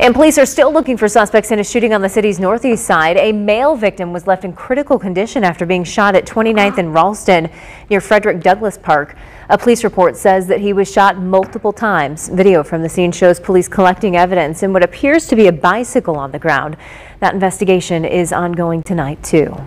And police are still looking for suspects in a shooting on the city's northeast side. A male victim was left in critical condition after being shot at 29th and Ralston near Frederick Douglass Park. A police report says that he was shot multiple times. Video from the scene shows police collecting evidence and what appears to be a bicycle on the ground. That investigation is ongoing tonight, too.